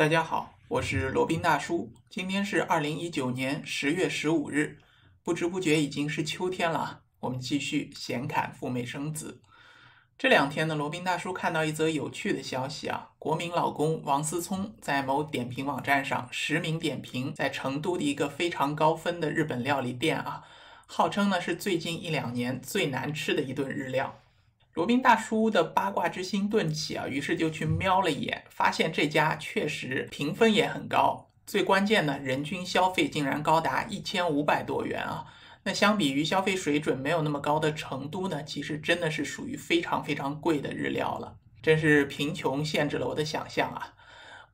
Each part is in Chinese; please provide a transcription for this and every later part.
大家好，我是罗宾大叔。今天是二零一九年十月十五日，不知不觉已经是秋天了。我们继续闲侃赴美生子。这两天呢，罗宾大叔看到一则有趣的消息啊，国民老公王思聪在某点评网站上实名点评在成都的一个非常高分的日本料理店啊，号称呢是最近一两年最难吃的一顿日料。罗宾大叔的八卦之心顿起啊，于是就去瞄了一眼，发现这家确实评分也很高，最关键呢，人均消费竟然高达一千五百多元啊！那相比于消费水准没有那么高的成都呢，其实真的是属于非常非常贵的日料了，真是贫穷限制了我的想象啊！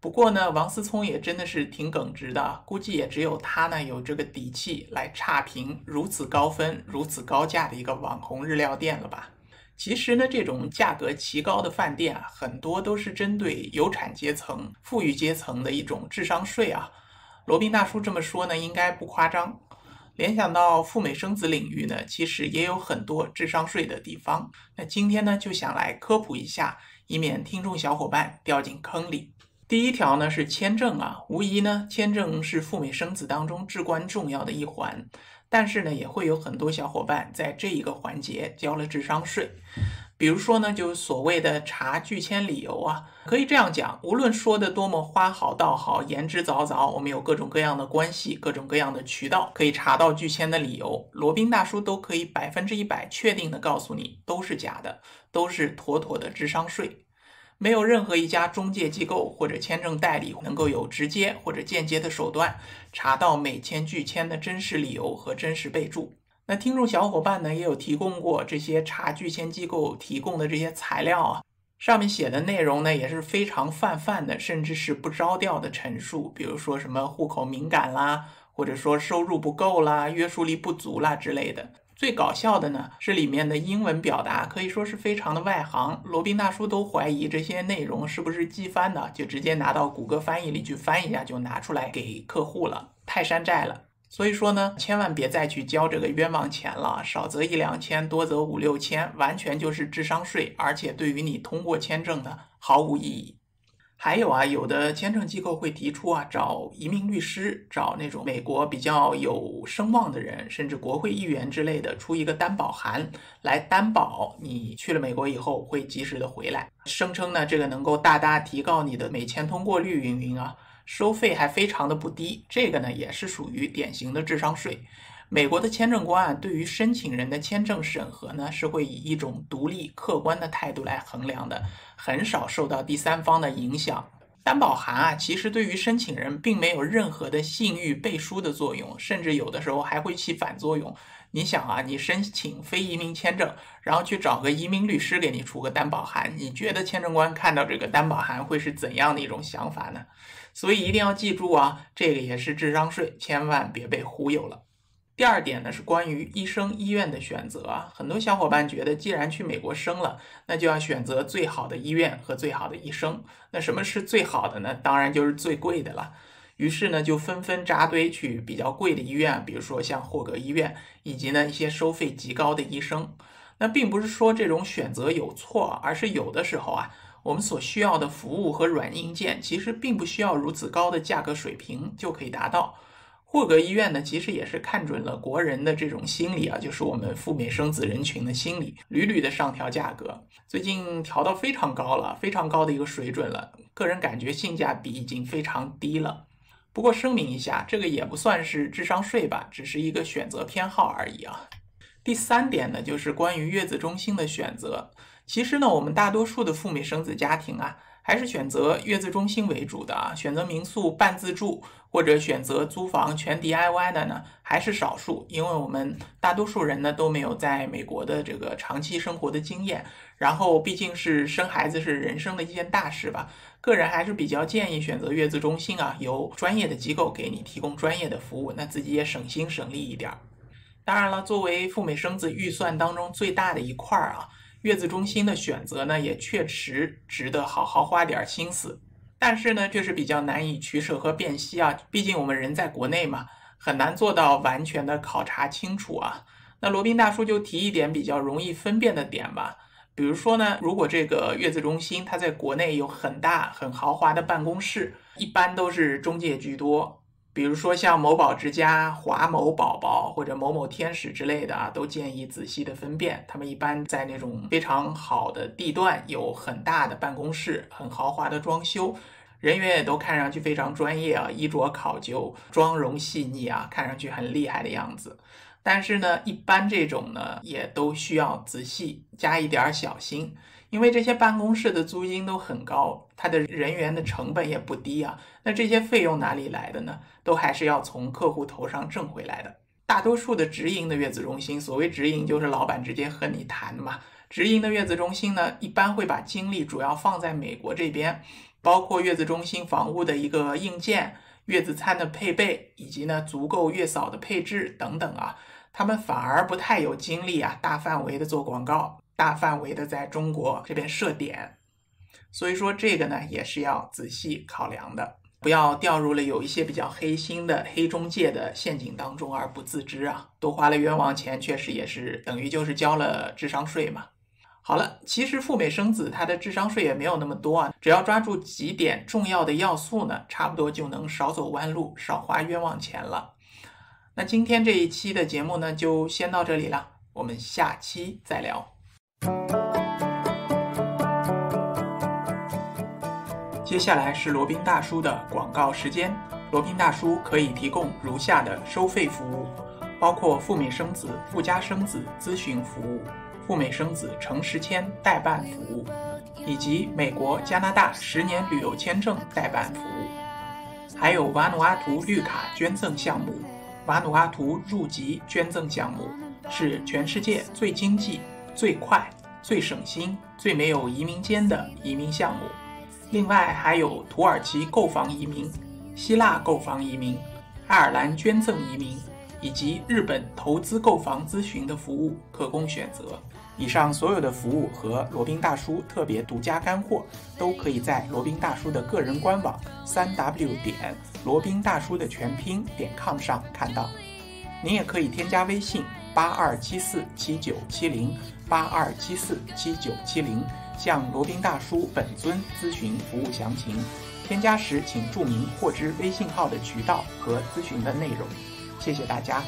不过呢，王思聪也真的是挺耿直的，估计也只有他呢有这个底气来差评如此高分、如此高价的一个网红日料店了吧？其实呢，这种价格奇高的饭店啊，很多都是针对有产阶层、富裕阶层的一种智商税啊。罗宾大叔这么说呢，应该不夸张。联想到赴美生子领域呢，其实也有很多智商税的地方。那今天呢，就想来科普一下，以免听众小伙伴掉进坑里。第一条呢是签证啊，无疑呢，签证是赴美生子当中至关重要的一环。但是呢，也会有很多小伙伴在这一个环节交了智商税，比如说呢，就所谓的查拒签理由啊，可以这样讲，无论说的多么花好道好、言之凿凿，我们有各种各样的关系、各种各样的渠道可以查到拒签的理由，罗宾大叔都可以百分之一百确定的告诉你，都是假的，都是妥妥的智商税。没有任何一家中介机构或者签证代理能够有直接或者间接的手段查到美签拒签的真实理由和真实备注。那听众小伙伴呢也有提供过这些查拒签机构提供的这些材料啊，上面写的内容呢也是非常泛泛的，甚至是不着调的陈述，比如说什么户口敏感啦，或者说收入不够啦、约束力不足啦之类的。最搞笑的呢是里面的英文表达可以说是非常的外行，罗宾大叔都怀疑这些内容是不是机翻的，就直接拿到谷歌翻译里去翻一下就拿出来给客户了，太山寨了。所以说呢，千万别再去交这个冤枉钱了，少则一两千，多则五六千，完全就是智商税，而且对于你通过签证呢毫无意义。还有啊，有的签证机构会提出啊，找移民律师，找那种美国比较有声望的人，甚至国会议员之类的，出一个担保函来担保你去了美国以后会及时的回来，声称呢这个能够大大提高你的美签通过率，云云啊，收费还非常的不低，这个呢也是属于典型的智商税。美国的签证官啊对于申请人的签证审核呢，是会以一种独立客观的态度来衡量的，很少受到第三方的影响。担保函啊，其实对于申请人并没有任何的信誉背书的作用，甚至有的时候还会起反作用。你想啊，你申请非移民签证，然后去找个移民律师给你出个担保函，你觉得签证官看到这个担保函会是怎样的一种想法呢？所以一定要记住啊，这个也是智商税，千万别被忽悠了。第二点呢是关于医生医院的选择啊，很多小伙伴觉得既然去美国生了，那就要选择最好的医院和最好的医生。那什么是最好的呢？当然就是最贵的了。于是呢就纷纷扎堆去比较贵的医院，比如说像霍格医院，以及呢一些收费极高的医生。那并不是说这种选择有错，而是有的时候啊，我们所需要的服务和软硬件其实并不需要如此高的价格水平就可以达到。霍格医院呢，其实也是看准了国人的这种心理啊，就是我们赴美生子人群的心理，屡屡的上调价格，最近调到非常高了，非常高的一个水准了。个人感觉性价比已经非常低了。不过声明一下，这个也不算是智商税吧，只是一个选择偏好而已啊。第三点呢，就是关于月子中心的选择。其实呢，我们大多数的赴美生子家庭啊。还是选择月子中心为主的啊，选择民宿半自助或者选择租房全 DIY 的呢，还是少数。因为我们大多数人呢都没有在美国的这个长期生活的经验，然后毕竟是生孩子是人生的一件大事吧，个人还是比较建议选择月子中心啊，由专业的机构给你提供专业的服务，那自己也省心省力一点儿。当然了，作为赴美生子预算当中最大的一块儿啊。月子中心的选择呢，也确实值得好好花点心思，但是呢，这是比较难以取舍和辨析啊。毕竟我们人在国内嘛，很难做到完全的考察清楚啊。那罗宾大叔就提一点比较容易分辨的点吧，比如说呢，如果这个月子中心它在国内有很大很豪华的办公室，一般都是中介居多。比如说像某宝之家、华某宝宝或者某某天使之类的啊，都建议仔细的分辨。他们一般在那种非常好的地段，有很大的办公室，很豪华的装修，人员也都看上去非常专业啊，衣着考究，妆容细腻啊，看上去很厉害的样子。但是呢，一般这种呢，也都需要仔细加一点小心。因为这些办公室的租金都很高，它的人员的成本也不低啊。那这些费用哪里来的呢？都还是要从客户头上挣回来的。大多数的直营的月子中心，所谓直营就是老板直接和你谈嘛。直营的月子中心呢，一般会把精力主要放在美国这边，包括月子中心房屋的一个硬件、月子餐的配备，以及呢足够月嫂的配置等等啊。他们反而不太有精力啊，大范围的做广告。大范围的在中国这边设点，所以说这个呢也是要仔细考量的，不要掉入了有一些比较黑心的黑中介的陷阱当中而不自知啊，多花了冤枉钱，确实也是等于就是交了智商税嘛。好了，其实赴美生子它的智商税也没有那么多啊，只要抓住几点重要的要素呢，差不多就能少走弯路，少花冤枉钱了。那今天这一期的节目呢就先到这里了，我们下期再聊。接下来是罗宾大叔的广告时间。罗宾大叔可以提供如下的收费服务，包括赴美生子、附加生子咨询服务、赴美生子诚实签代办服务，以及美国、加拿大十年旅游签证代办服务，还有瓦努阿图绿卡捐赠项目、瓦努阿图入籍捐赠项目，是全世界最经济。最快、最省心、最没有移民间的移民项目，另外还有土耳其购房移民、希腊购房移民、爱尔兰捐赠移民以及日本投资购房咨询的服务可供选择。以上所有的服务和罗宾大叔特别独家干货，都可以在罗宾大叔的个人官网三 w 点罗宾大叔的全拼点 com 上看到。您也可以添加微信八二七四七九七零。八二七四七九七零，向罗宾大叔本尊咨询服务详情。添加时请注明获知微信号的渠道和咨询的内容。谢谢大家。